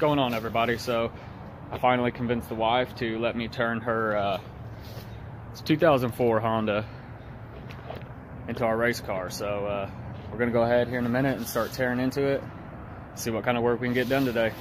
going on everybody? So I finally convinced the wife to let me turn her uh, it's 2004 Honda into our race car. So uh, we're gonna go ahead here in a minute and start tearing into it. See what kind of work we can get done today.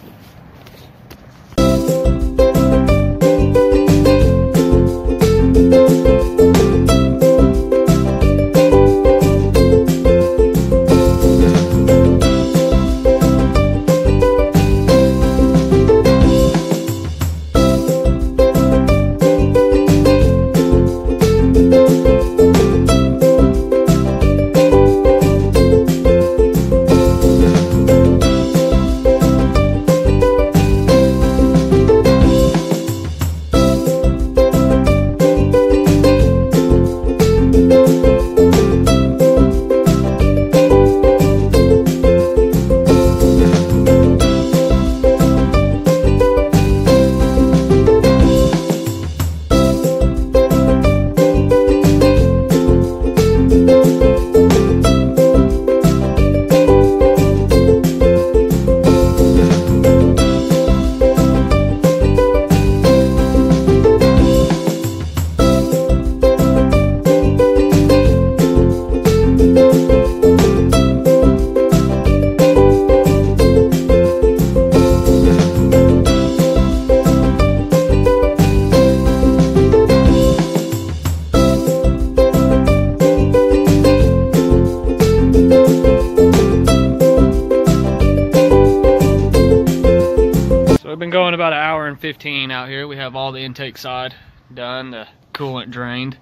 15 out here. We have all the intake side done, the coolant drained.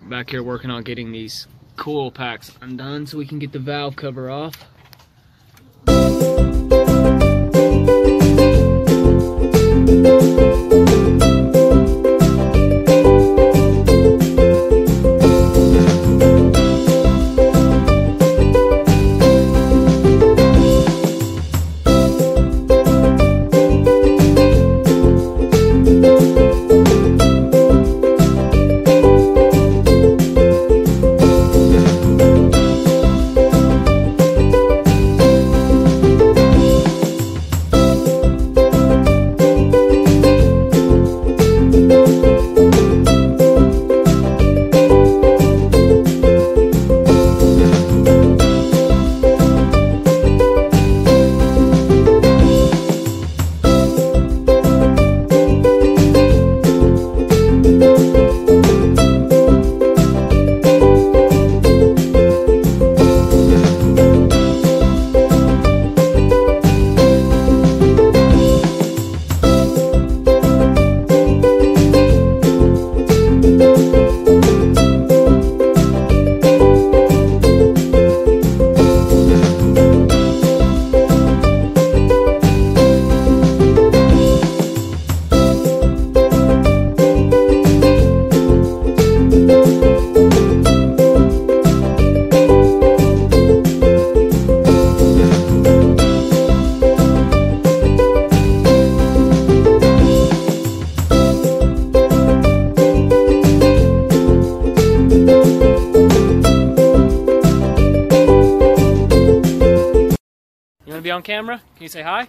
Back here working on getting these coil packs undone so we can get the valve cover off. Want to be on camera? Can you say hi?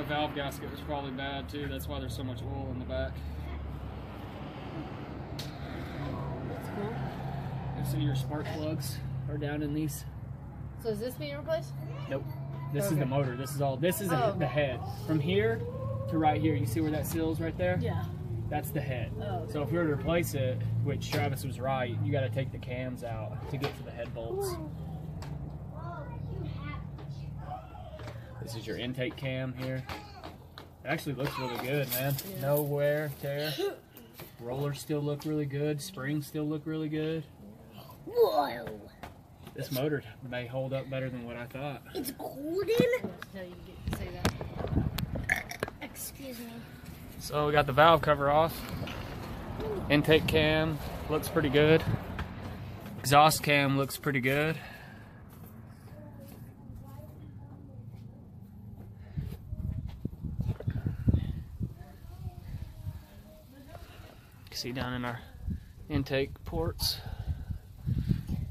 That valve gasket was probably bad too. That's why there's so much oil in the back. That's cool. You see your spark plugs are down in these. So is this being replaced? Nope. This is the motor. This is all. This is Oh. the head. From here to right here, you see where that seal's right there? Yeah. That's the head. Oh. So if we were to replace it, which Travis was right, you got to take the cams out to get to the head bolts. This is your intake cam here. It actually looks really good, man. Yeah. No wear, tear. Rollers still look really good. Springs still look really good. Whoa! This motor may hold up better than what I thought. It's golden? No, you get to say that. Excuse me. So we got the valve cover off. Intake cam looks pretty good. Exhaust cam looks pretty good. You can see down in our intake ports.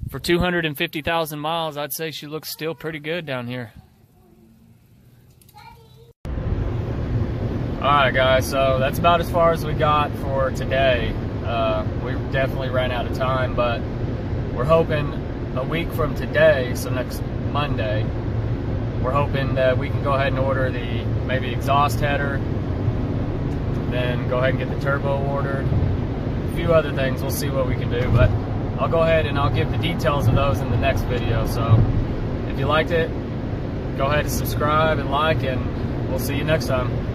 For 250,000 miles, I'd say she looks still pretty good down here. Alright guys, so that's about as far as we got for today. Uh, we definitely ran out of time, but we're hoping a week from today, so next Monday, we're hoping that we can go ahead and order the maybe exhaust header, then go ahead and get the turbo ordered, few other things, we'll see what we can do, but I'll go ahead and I'll give the details of those in the next video, so if you liked it, go ahead and subscribe and like, and we'll see you next time.